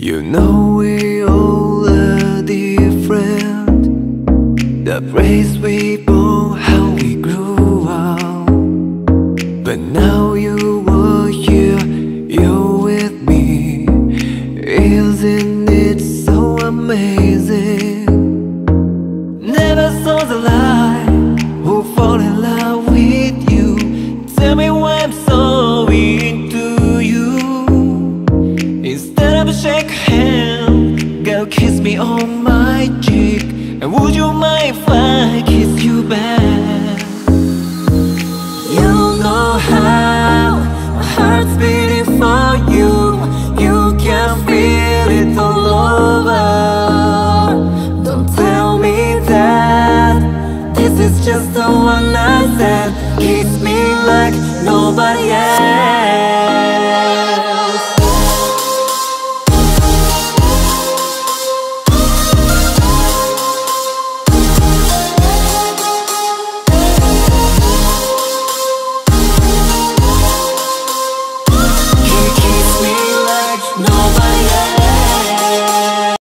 You know we all are different. The place we born, how we grew up. But now you are here, you're with me. Isn't it so amazing? Never saw the light who fall in love kiss me on my cheek And would you mind if I kiss you back? You know how my heart's beating for you. You can feel it all over. Don't tell me that this is just the one night stand. Kiss me like nobody else. No.